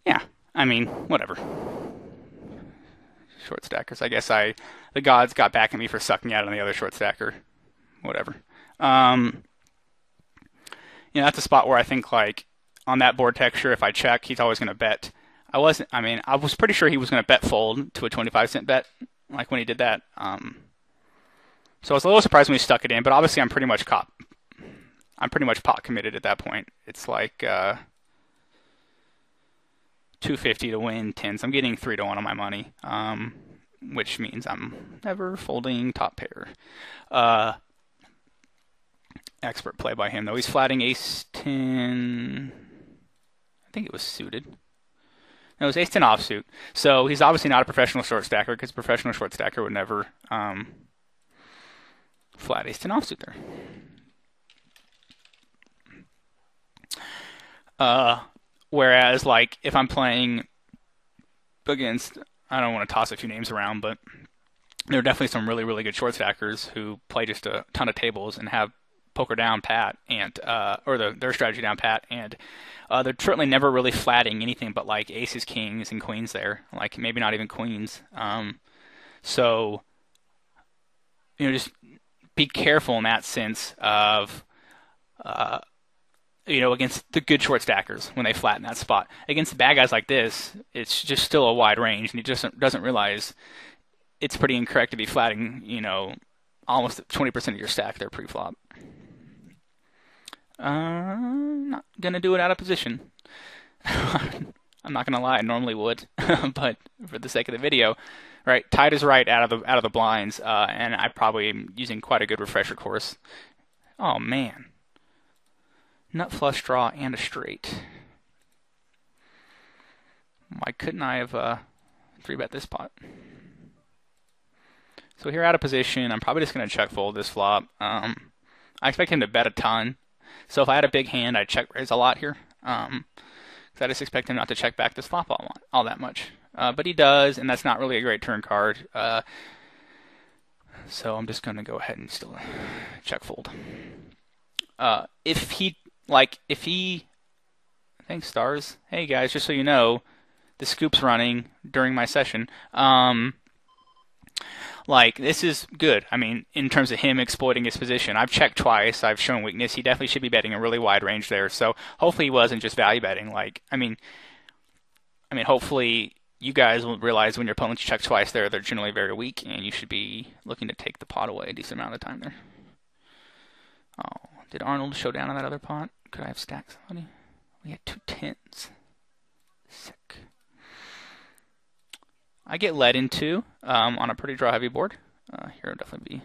yeah, I mean, whatever short stackers. I guess I the gods got back at me for sucking out on the other short stacker. Whatever. Um, you know, that's a spot where I think like on that board texture, if I check, he's always going to bet. I wasn't. I mean, I was pretty sure he was going to bet fold to a 25 cent bet, like when he did that. Um, so I was a little surprised when he stuck it in, but obviously I'm pretty much caught. I'm pretty much pot committed at that point. It's like uh, 250 to win tens. I'm getting three to one on my money, um, which means I'm never folding top pair. Uh, expert play by him though. He's flatting ace ten. I think it was suited. No, it was ace ten offsuit. So he's obviously not a professional short stacker because a professional short stacker would never um, flat ace ten offsuit there. Uh, whereas, like, if I'm playing against, I don't want to toss a few names around, but there are definitely some really, really good short stackers who play just a ton of tables and have poker down pat and uh, or the, their strategy down pat and uh, they're certainly never really flatting anything but like aces, kings, and queens there. Like maybe not even queens. Um, so you know, just be careful in that sense of uh, you know, against the good short stackers when they flatten that spot. Against the bad guys like this, it's just still a wide range, and he just doesn't realize it's pretty incorrect to be flatting, you know, almost 20% of your stack there pre-flop. Uh, not gonna do it out of position. I'm not gonna lie, I normally would, but for the sake of the video, right? Tide is right out of the out of the blinds, uh, and I probably am using quite a good refresher course. Oh man, nut flush draw and a straight. Why couldn't I have uh, three bet this pot? So here out of position, I'm probably just gonna check fold this flop. Um, I expect him to bet a ton. So if I had a big hand, I'd check raise a lot here. Um, I just expect him not to check back this flop all, all that much. Uh, but he does, and that's not really a great turn card. Uh, so I'm just going to go ahead and still check fold. Uh, if he, like, if he, thanks stars. Hey guys, just so you know, the SCOOP's running during my session. Um, like this is good. I mean, in terms of him exploiting his position, I've checked twice. I've shown weakness. He definitely should be betting a really wide range there. So hopefully he wasn't just value betting. Like I mean, I mean, hopefully you guys will realize when your opponents check twice there, they're generally very weak, and you should be looking to take the pot away a decent amount of time there. Oh, did Arnold show down on that other pot? Could I have stacked somebody? We had two tens. Sick. I get led into um, on a pretty draw heavy board. Uh, here will definitely be,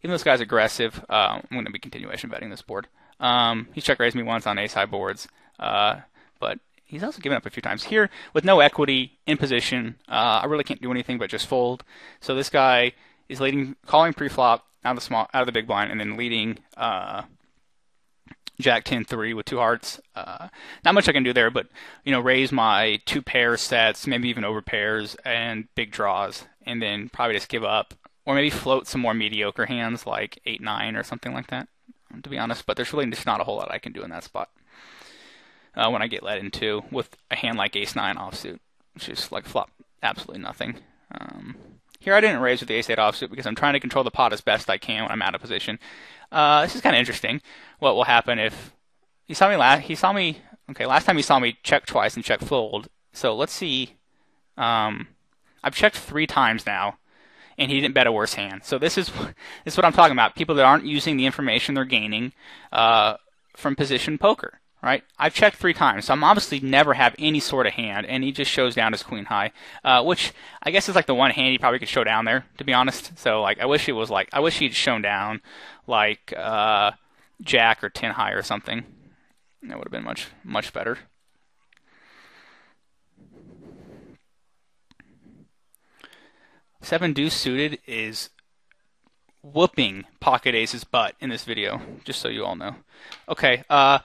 even though this guy's aggressive, uh, I'm going to be continuation betting this board. Um, he's check raised me once on ace high boards, uh, but he's also given up a few times. Here, with no equity in position, uh, I really can't do anything but just fold. So this guy is leading, calling pre-flop out of the small, out of the big blind, and then leading uh, Jack 10 3 with two hearts. Uh, not much I can do there, but you know, raise my two pair sets, maybe even over pairs and big draws, and then probably just give up, or maybe float some more mediocre hands like 8 9 or something like that. To be honest, but there's really just not a whole lot I can do in that spot. Uh, when I get led into with a hand like Ace 9 offsuit, which is like flop absolutely nothing. Um, here I didn't raise with the Ace 8 offsuit because I'm trying to control the pot as best I can when I'm out of position. Uh, this is kind of interesting. What will happen if he saw me last? He saw me. Okay, last time he saw me check twice and check fold. So let's see. Um, I've checked three times now, and he didn't bet a worse hand. So this is this is what I'm talking about. People that aren't using the information they're gaining uh, from position poker right? I've checked three times, so I'm obviously never have any sort of hand, and he just shows down as queen high, uh, which I guess is like the one hand he probably could show down there, to be honest. So like, I wish it was like, I wish he'd shown down like uh, jack or ten high or something. That would have been much much better. Seven deuce suited is whooping pocket ace's butt in this video, just so you all know. Okay, uh,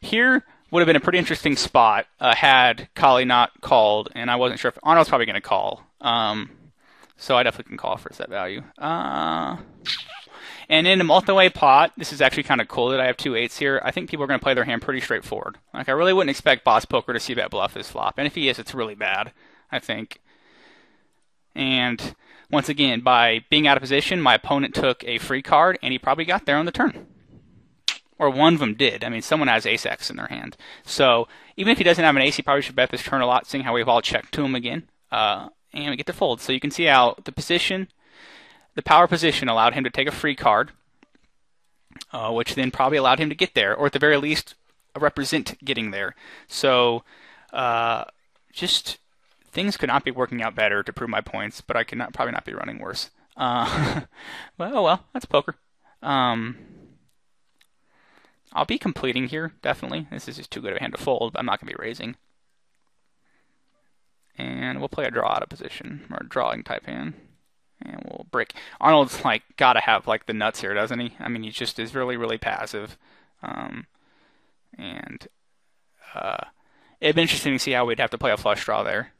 here would have been a pretty interesting spot uh, had Kali not called, and I wasn't sure if Arnold's probably going to call. Um, so I definitely can call for set value. Uh, and in a multi-way pot, this is actually kind of cool that I have two eights here. I think people are going to play their hand pretty straightforward. Like I really wouldn't expect boss poker to see that bluff this flop, and if he is, it's really bad. I think. And once again, by being out of position, my opponent took a free card, and he probably got there on the turn or one of them did. I mean, someone has ace X in their hand. So even if he doesn't have an ace, he probably should bet this turn a lot, seeing how we've all checked to him again. Uh, and we get to fold. So you can see how the position, the power position allowed him to take a free card. uh, which then probably allowed him to get there, or at the very least, represent getting there. So, uh, just things could not be working out better to prove my points, but I could not probably not be running worse. Uh, well, oh well, that's poker. Um, I'll be completing here, definitely. This is just too good of a hand to fold, but I'm not going to be raising. And we'll play a draw out of position, or a drawing type hand. And we'll break. Arnold's like gotta have like the nuts here, doesn't he? I mean, he just is really, really passive. Um, and uh, it'd be interesting to see how we'd have to play a flush draw there.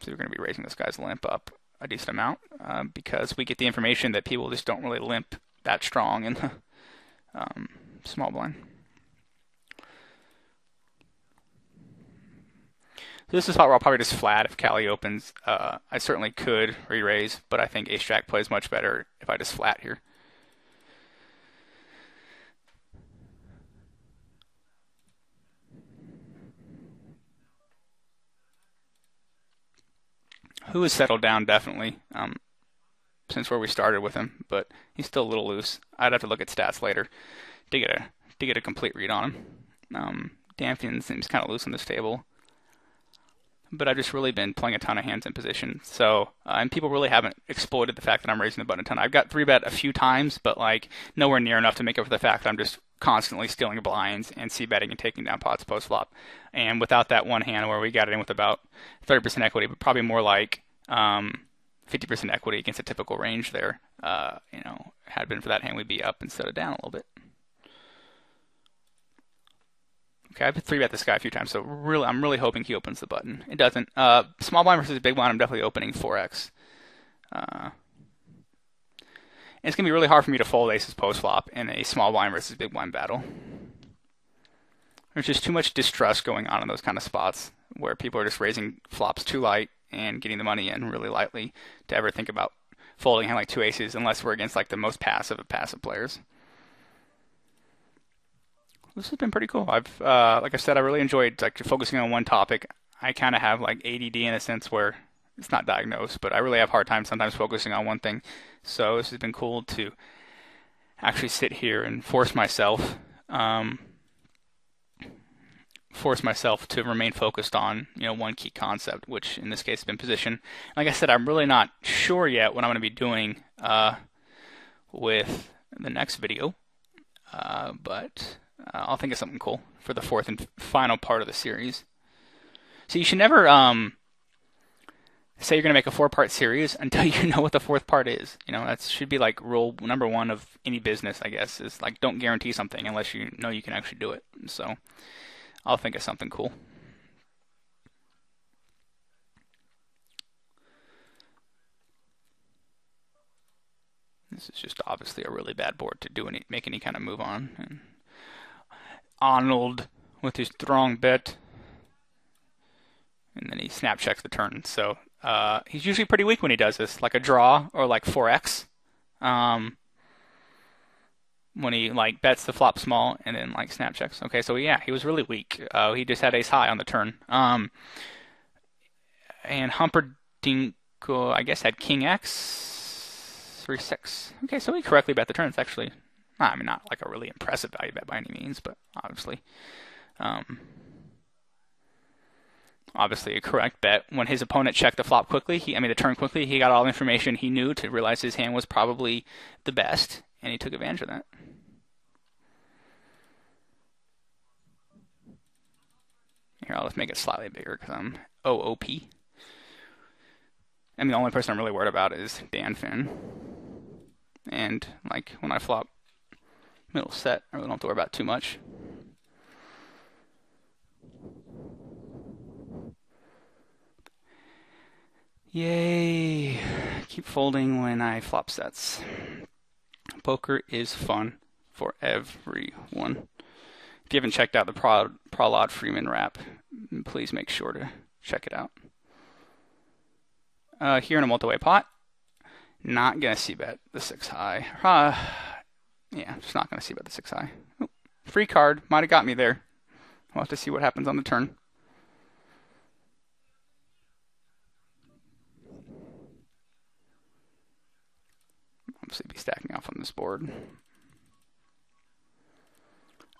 So we're going to be raising this guy's limp up a decent amount uh, because we get the information that people just don't really limp that strong in the um, small blind. So this is where I'll probably just flat if Callie opens. Uh, I certainly could re-raise, but I think Ace Jack plays much better if I just flat here. Who has settled down definitely um, since where we started with him, but he's still a little loose. I'd have to look at stats later to get a to get a complete read on him. Um, seems kind of loose on this table but I've just really been playing a ton of hands in position. So, uh, and people really haven't exploited the fact that I'm raising the button a ton. I've got three bet a few times, but like nowhere near enough to make up for the fact that I'm just constantly stealing blinds and c betting and taking down pots post flop. And without that one hand where we got it in with about 30% equity, but probably more like um, 50% equity against a typical range there, uh, you know, had been for that hand, we'd be up instead of down a little bit. Okay, I've three bet this guy a few times, so really, I'm really hoping he opens the button. It doesn't. Uh, small blind versus big blind, I'm definitely opening 4x. Uh, it's gonna be really hard for me to fold aces post flop in a small blind versus big blind battle. There's just too much distrust going on in those kind of spots where people are just raising flops too light and getting the money in really lightly to ever think about folding hand like two aces unless we're against like the most passive of passive players this has been pretty cool. I've, uh, like I said, I really enjoyed like focusing on one topic. I kind of have like ADD in a sense where it's not diagnosed, but I really have a hard time sometimes focusing on one thing. So this has been cool to actually sit here and force myself, um, force myself to remain focused on you know one key concept, which in this case has been position. Like I said, I'm really not sure yet what I'm going to be doing uh, with the next video, uh, but uh, I'll think of something cool for the fourth and final part of the series. So you should never um, say you're going to make a four-part series until you know what the fourth part is. You know, that should be like rule number one of any business, I guess, is like don't guarantee something unless you know you can actually do it. So I'll think of something cool. This is just obviously a really bad board to do any make any kind of move on. And Arnold with his strong bet. And then he snap checks the turn. So uh, he's usually pretty weak when he does this, like a draw or like 4x. Um, when he like bets the flop small and then like snap checks. Okay, so yeah, he was really weak. Uh, he just had ace high on the turn. Um, and Humperdinck, I guess, had king x three six. Okay, so he correctly bet the turn. It's actually I mean, not like a really impressive value bet by any means, but obviously, um, obviously a correct bet. When his opponent checked the flop quickly, he, I mean the turn quickly, he got all the information he knew to realize his hand was probably the best, and he took advantage of that. Here, I'll just make it slightly bigger because I'm OOP. And the only person I'm really worried about is Dan Finn. And like when I flop middle set. I really don't have to worry about too much. Yay! Keep folding when I flop sets. Poker is fun for everyone. If you haven't checked out the Prahlad Friedman rap, please make sure to check it out. Uh, here in a multi-way pot, not gonna c bet the six high. Uh, yeah, just not going to c bet the 6 high. Free card. Might have got me there. We'll have to see what happens on the turn. Obviously be stacking off on this board.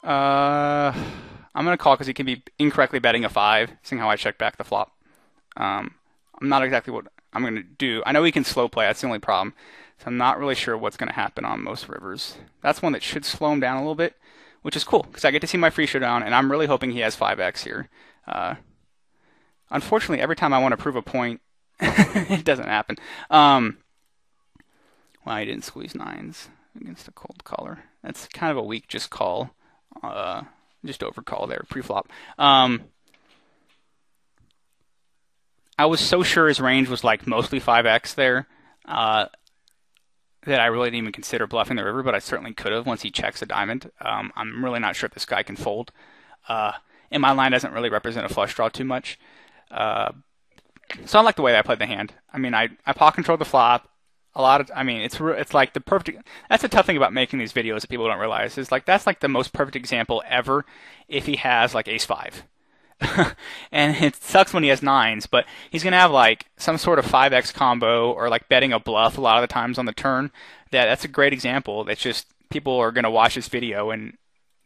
Uh, I'm going to call because he can be incorrectly betting a 5, seeing how I check back the flop. Um, I'm not exactly what I'm going to do. I know he can slow play, that's the only problem. So I'm not really sure what's going to happen on most rivers. That's one that should slow him down a little bit, which is cool because I get to see my free showdown, and I'm really hoping he has 5x here. Uh, unfortunately, every time I want to prove a point, it doesn't happen. Um, well, he didn't squeeze nines against a cold caller. That's kind of a weak just call. Uh, just overcall there, pre-flop. Um, I was so sure his range was like mostly 5x there uh, that I really didn't even consider bluffing the river, but I certainly could have once he checks a diamond. Um, I'm really not sure if this guy can fold. Uh, and my line doesn't really represent a flush draw too much. Uh, so I like the way that I played the hand. I mean, I, I pot controlled the flop a lot of I mean it's it's like the perfect that's the tough thing about making these videos that people don't realize is like that's like the most perfect example ever if he has like ace 5 and it sucks when he has nines but he's going to have like some sort of 5x combo or like betting a bluff a lot of the times on the turn that that's a great example. That's just people are going to watch this video and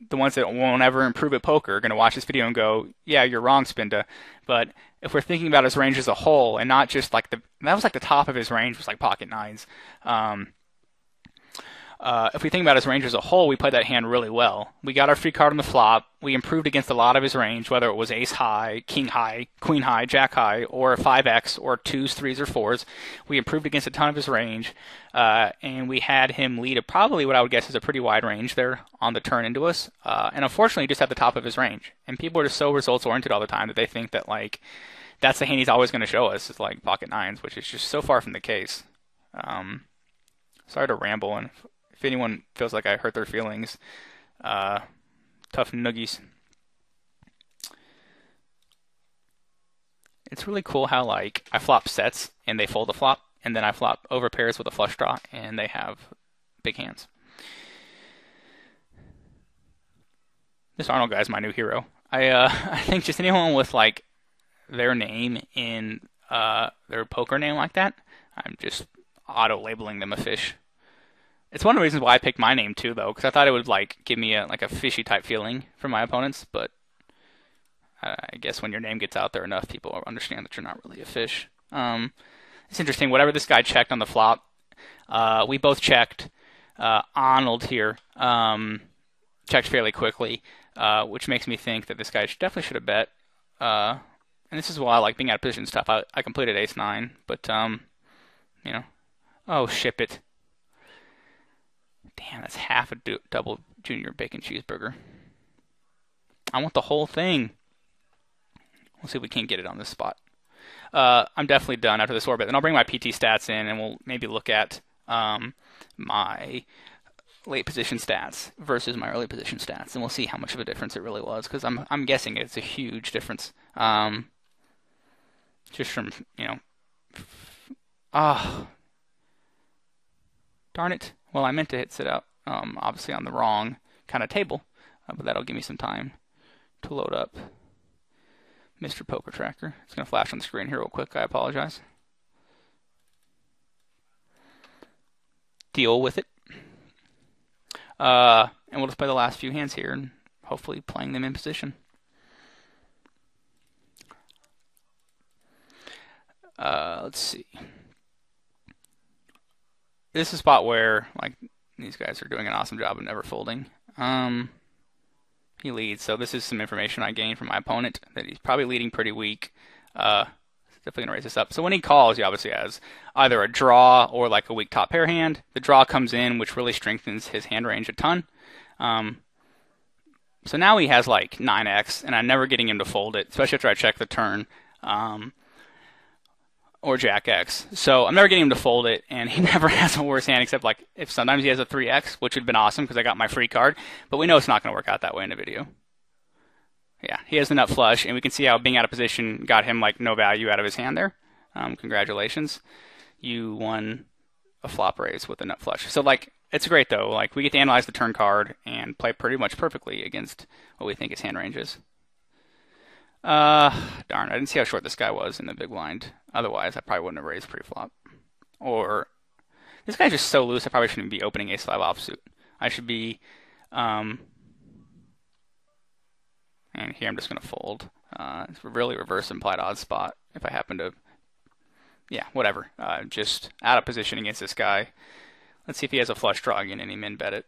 the ones that won't ever improve at poker are going to watch this video and go, "Yeah, you're wrong, Spenda." But if we're thinking about his range as a whole, and not just like the that was like the top of his range was like pocket nines. Um, uh, if we think about his range as a whole, we played that hand really well. We got our free card on the flop. We improved against a lot of his range, whether it was ace high, king high, queen high, jack high, or 5x, or twos, threes, or fours. We improved against a ton of his range, uh, and we had him lead a probably what I would guess is a pretty wide range there on the turn into us. Uh, and unfortunately, just at the top of his range. And people are just so results oriented all the time that they think that like that's the hand he's always going to show us is like pocket nines, which is just so far from the case. Um, sorry to ramble and if anyone feels like I hurt their feelings, uh, tough noogies. It's really cool how like I flop sets and they fold a flop, and then I flop over pairs with a flush draw, and they have big hands. This Arnold guy is my new hero. I uh, I think just anyone with like their name in uh, their poker name like that, I'm just auto labeling them a fish. It's one of the reasons why I picked my name too, though, because I thought it would like give me a like a fishy type feeling from my opponents. But I guess when your name gets out there enough, people understand that you're not really a fish. Um, it's interesting. Whatever this guy checked on the flop, uh, we both checked. Uh, Arnold here um, checked fairly quickly, uh, which makes me think that this guy definitely should have bet. Uh, and this is why I like being out of position stuff. I, I completed ace nine, but um, you know, oh ship it. Damn, that's half a du- double junior bacon cheeseburger. I want the whole thing. We'll see if we can't get it on this spot. Uh, I'm definitely done after this orbit. Then I'll bring my PT stats in, and we'll maybe look at um, my late position stats versus my early position stats, and we'll see how much of a difference it really was. Because I'm I'm guessing it's a huge difference. Um, just from you know, ah, oh, darn it. Well, I meant to hit sit up, um, obviously on the wrong kind of table, uh, but that'll give me some time to load up Mr. Poker Tracker. It's going to flash on the screen here real quick. I apologize. Deal with it. Uh, and we'll just play the last few hands here and hopefully playing them in position. Uh, let's see this is a spot where like these guys are doing an awesome job of never folding. Um, he leads, so this is some information I gained from my opponent that he's probably leading pretty weak. Uh, definitely gonna raise this up. So when he calls, he obviously has either a draw or like a weak top pair hand. The draw comes in, which really strengthens his hand range a ton. Um, so now he has like 9x, and I'm never getting him to fold it, especially after I check the turn. Um, or Jack X. So I'm never getting him to fold it, and he never has a worse hand except like if sometimes he has a 3X, which would have been awesome because I got my free card. But we know it's not going to work out that way in the video. Yeah, he has the nut flush, and we can see how being out of position got him like no value out of his hand there. Um, congratulations, you won a flop raise with a nut flush. So like it's great though. Like we get to analyze the turn card and play pretty much perfectly against what we think his hand range is. Uh, darn, I didn't see how short this guy was in the big blind. Otherwise, I probably wouldn't have raised pre-flop. Or, This guy's just so loose. I probably shouldn't be opening ace five offsuit. I should be. Um, and here I'm just going to fold. Uh, it's really reverse implied odds spot if I happen to. Yeah, whatever. Uh, just out of position against this guy. Let's see if he has a flush draw again and he min bet it.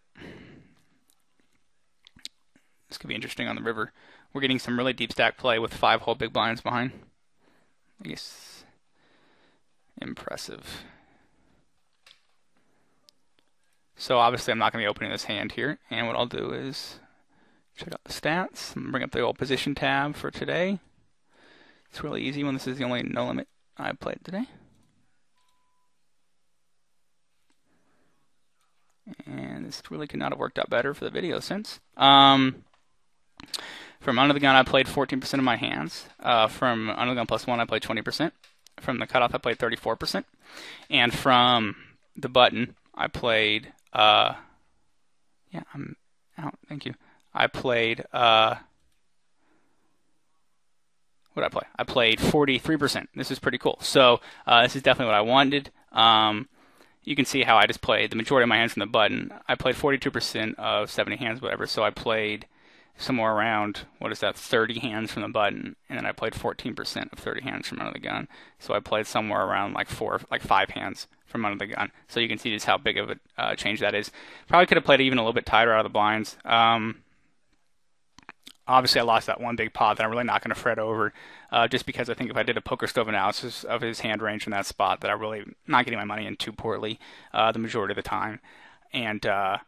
This could be interesting on the river. We're getting some really deep stack play with five whole big blinds behind. I guess impressive. So obviously I'm not going to be opening this hand here. And what I'll do is check out the stats. bring up the old position tab for today. It's really easy when this is the only no limit I played today. And this really could not have worked out better for the video since. Um, from Under the Gun, I played 14% of my hands. Uh, from Under the Gun Plus 1, I played 20%. From the Cutoff, I played 34%. And from the Button, I played uh, yeah, I'm out. Thank you. I played. Uh, what did I play? I played 43%. This is pretty cool. So uh, this is definitely what I wanted. Um, you can see how I just played the majority of my hands from the button. I played 42% of 70 hands, whatever. So I played somewhere around what is that 30 hands from the button and then i played 14% of 30 hands from under the gun so i played somewhere around like four like five hands from under the gun. So you can see just how big of a uh, change that is. Probably could have played even a little bit tighter out of the blinds. Um, obviously, I lost that one big pot that I'm really not going to fret over, uh, just because I think if I did a poker stove analysis of his hand range in that spot, that I really not getting my money in too poorly uh, the majority of the time, and uh,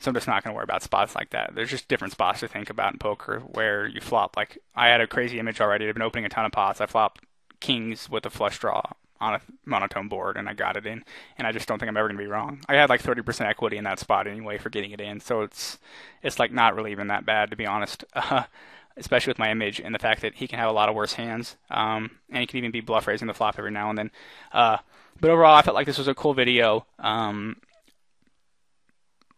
so I'm just not going to worry about spots like that. There's just different spots to think about in poker where you flop. Like I had a crazy image already. I've been opening a ton of pots. I flopped kings with a flush draw on a monotone board and I got it in and I just don't think I'm ever going to be wrong. I had like 30% equity in that spot anyway for getting it in. So it's it's like not really even that bad to be honest. Uh, especially with my image and the fact that he can have a lot of worse hands. Um, and he can even be bluff raising the flop every now and then. Uh, but overall, I felt like this was a cool video. Um,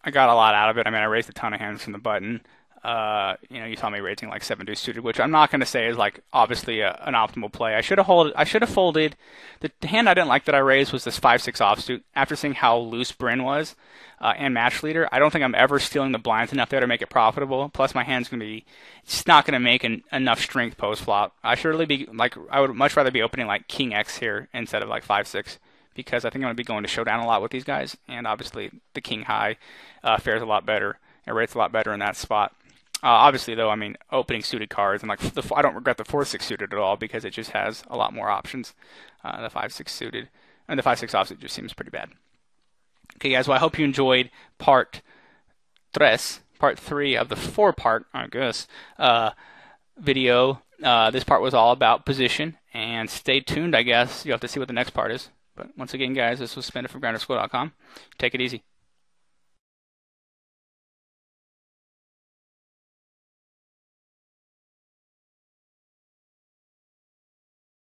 I got a lot out of it. I mean, I raised a ton of hands from the button. Uh, you know, you saw me raising like seven deuce suited, which I'm not going to say is like obviously a, an optimal play. I should have hold, I should have folded. The hand I didn't like that I raised was this five six offsuit. After seeing how loose Bryn was uh, and match leader, I don't think I'm ever stealing the blinds enough there to make it profitable. Plus, my hand's going to be it's not going to make an, enough strength post flop. I should really be like I would much rather be opening like king x here instead of like five six because I think I'm going to be going to showdown a lot with these guys, and obviously the king high uh, fares a lot better. It rates a lot better in that spot. Uh, obviously, though, I mean, opening suited cards, and like the, I don't regret the four six suited at all because it just has a lot more options. Uh, the five six suited and the five six offsuit just seems pretty bad. Okay, guys. Well, I hope you enjoyed part tres, part three of the four part, I guess, uh, video. Uh, this part was all about position, and stay tuned. I guess you'll have to see what the next part is. But once again, guys, this was Spenda from GrinderSchool.com. Take it easy.